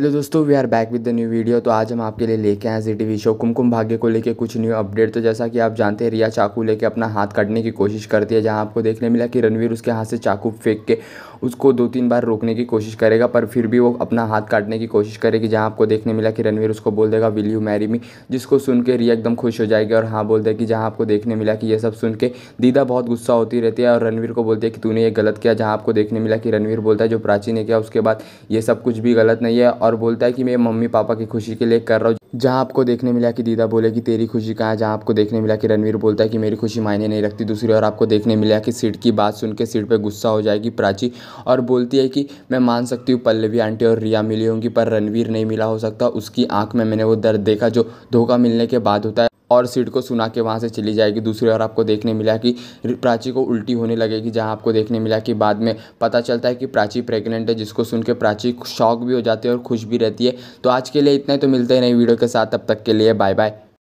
Hello दोस्तों we are back with the new video तो आज हम आपके लिए लेके आए जी टीवी शो कुमकुम भाग्य को लेके कुछ न्यू अपडेट तो जैसा कि आप जानते हैं, रिया चाकू लेके अपना हाथ काटने की कोशिश करती है, जहाँ आपको देखने मिला कि रणवीर उसके हाथ से चाकू फेंक के उसको दो तीन बार रोकने की कोशिश करेगा, पर फिर भी वो अपना हाथ काटने की कोशिश करेगी, जहाँ आपको देखने मिला कि रणवीर उसको बोल देगा विल यू मैरी मी जिसको सुन के रिया एकदम खुश हो जाएगी और हाँ बोल देगी, जहाँ आपको देखने मिला कि ये सब सुन के दीदा बहुत गुस्सा होती रहती है और रणवीर को बोलती है कि तूने ये गलत किया, जहाँ आपको देखने मिला कि रणवीर बोलता है जो प्राची ने किया, उसके बाद ये सब कुछ भी गलत नहीं है और बोलता है कि मैं मम्मी पापा की खुशी के लिए कर रहा हूँ। जहाँ आपको देखने मिला कि दीदा बोले कि तेरी खुशी कहाँ जहाँ आपको देखने मिला कि रणवीर बोलता है कि मेरी खुशी मायने नहीं रखती दूसरी, और आपको देखने मिला कि सीट की बात सुन के सीट पर गुस्सा हो जाएगी प्राची और बोलती है कि मैं मान सकती हूँ पल्लवी आंटी और रिया मिली होंगी, पर रणवीर नहीं मिला हो सकता। उसकी आँख में मैंने वो दर्द देखा जो धोखा मिलने के बाद होता है। और सीट को सुना के वहाँ से चली जाएगी दूसरी ओर। आपको देखने मिला कि प्राची को उल्टी होने लगेगी, जहाँ आपको देखने मिला कि बाद में पता चलता है कि प्राची प्रेग्नेंट है, जिसको सुन के प्राची शौक भी हो जाती है और खुश भी रहती है। तो आज के लिए इतना ही। तो मिलते हैं नई वीडियो के साथ। तब तक के लिए बाय बाय